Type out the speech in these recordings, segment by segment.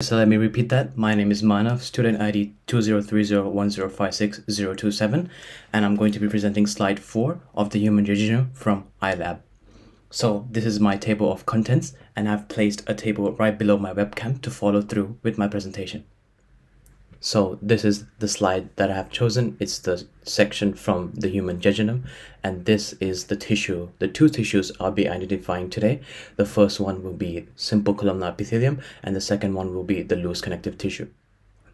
So let me repeat that. My name is Manav, student ID 2030105627, and I'm going to be presenting slide 4 of the Human Genome from iLab. So this is my table of contents, and I've placed a table right below my webcam to follow through with my presentation. So this is the slide that I have chosen. It's the section from the human jejunum, and this is the tissue. The two tissues I'll be identifying today. The first one will be simple columnar epithelium, and the second one will be the loose connective tissue.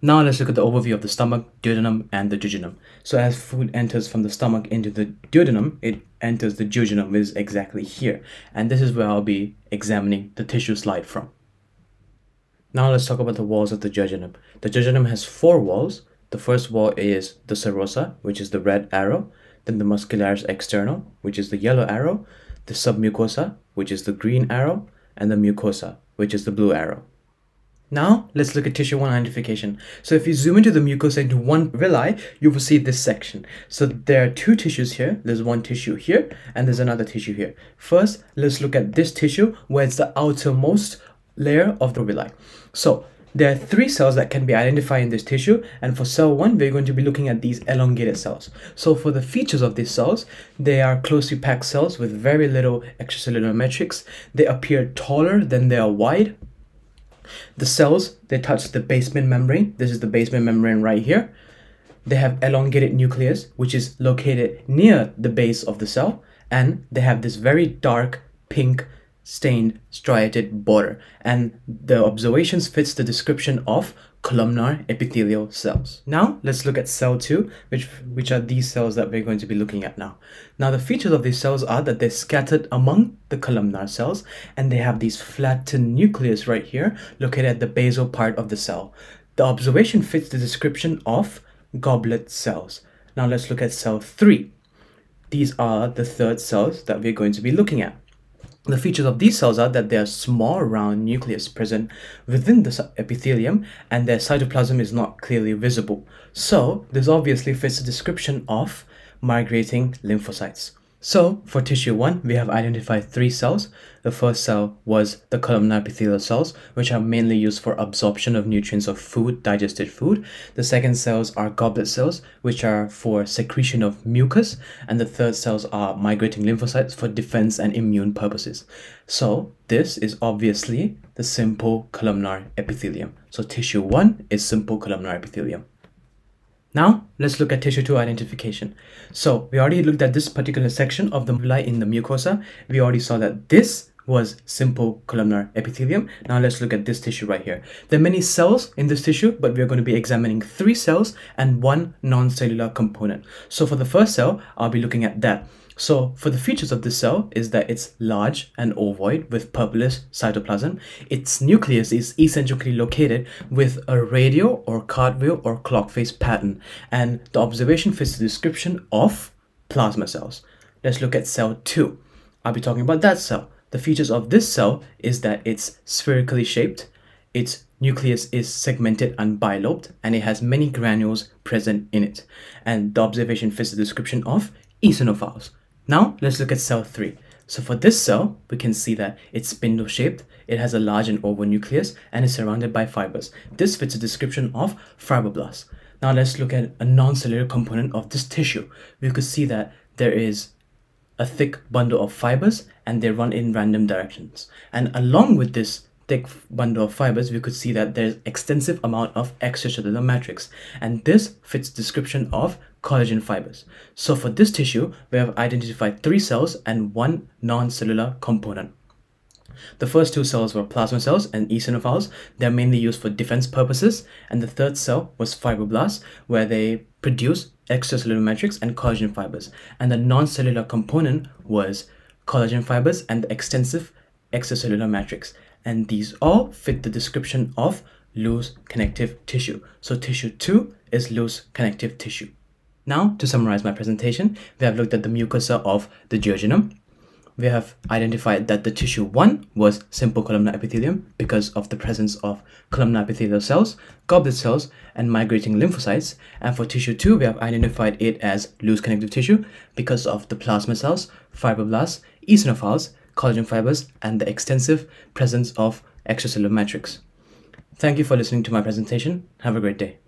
Now let's look at the overview of the stomach, duodenum, and the jejunum. So as food enters from the stomach into the duodenum, it enters the jejunum is exactly here. And this is where I'll be examining the tissue slide from. Now let's talk about the walls of the jejunum. The jejunum has four walls. The first wall is the serosa, which is the red arrow, then the muscularis externa, which is the yellow arrow, the submucosa, which is the green arrow, and the mucosa, which is the blue arrow. Now, let's look at tissue 1 identification. So if you zoom into the mucosa into one villi, you will see this section. So there are two tissues here. There's one tissue here, and there's another tissue here. First, let's look at this tissue, where it's the outermost layer of the villi. So there are three cells that can be identified in this tissue and for cell 1 we're going to be looking at these elongated cells. So for the features of these cells, they are closely packed cells with very little extracellular matrix. They appear taller than they are wide. The cells, they touch the basement membrane. This is the basement membrane right here. They have elongated nucleus which is located near the base of the cell and they have this very dark pink stained striated border and the observations fits the description of columnar epithelial cells. Now let's look at cell 2 which which are these cells that we're going to be looking at now. Now the features of these cells are that they're scattered among the columnar cells and they have these flattened nucleus right here located at the basal part of the cell. The observation fits the description of goblet cells. Now let's look at cell 3. These are the third cells that we're going to be looking at. The features of these cells are that they are small round nucleus present within the epithelium and their cytoplasm is not clearly visible. So this obviously fits the description of migrating lymphocytes. So for tissue 1, we have identified three cells. The first cell was the columnar epithelial cells, which are mainly used for absorption of nutrients of food, digested food. The second cells are goblet cells, which are for secretion of mucus. And the third cells are migrating lymphocytes for defense and immune purposes. So this is obviously the simple columnar epithelium. So tissue 1 is simple columnar epithelium. Now, let's look at tissue 2 identification. So, we already looked at this particular section of the villi in the mucosa. We already saw that this was simple columnar epithelium. Now let's look at this tissue right here. There are many cells in this tissue, but we're going to be examining three cells and one non-cellular component. So for the first cell, I'll be looking at that. So for the features of this cell is that it's large and ovoid with purplish cytoplasm. Its nucleus is eccentrically located with a radial or cartwheel or clock face pattern. And the observation fits the description of plasma cells. Let's look at cell 2. I'll be talking about that cell. The features of this cell is that it's spherically shaped, its nucleus is segmented and bilobed, and it has many granules present in it. And the observation fits the description of eosinophils. Now let's look at cell 3. So for this cell, we can see that it's spindle shaped, it has a large and oval nucleus, and is surrounded by fibers. This fits a description of fibroblasts. Now let's look at a non-cellular component of this tissue. We could see that there is a thick bundle of fibers and they run in random directions. And along with this thick bundle of fibers, we could see that there's extensive amount of extracellular matrix. And this fits description of collagen fibers. So for this tissue, we have identified three cells and one non-cellular component. The first two cells were plasma cells and eosinophils. They're mainly used for defense purposes. And the third cell was fibroblasts, where they produce extracellular matrix and collagen fibers. And the non-cellular component was collagen fibers and the extensive extracellular matrix. And these all fit the description of loose connective tissue. So tissue 2 is loose connective tissue. Now, to summarize my presentation, we have looked at the mucosa of the duodenum. We have identified that the tissue 1 was simple columnar epithelium because of the presence of columnar epithelial cells, goblet cells, and migrating lymphocytes. And for tissue 2, we have identified it as loose connective tissue because of the plasma cells, fibroblasts, eosinophils, collagen fibers, and the extensive presence of extracellular matrix. Thank you for listening to my presentation. Have a great day.